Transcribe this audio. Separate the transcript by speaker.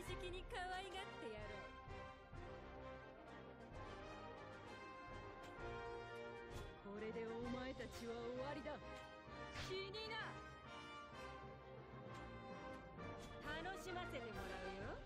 Speaker 1: 敵に可愛がってやろう。これでお前たちは終わりだ。死にな。楽しませてもらうよ。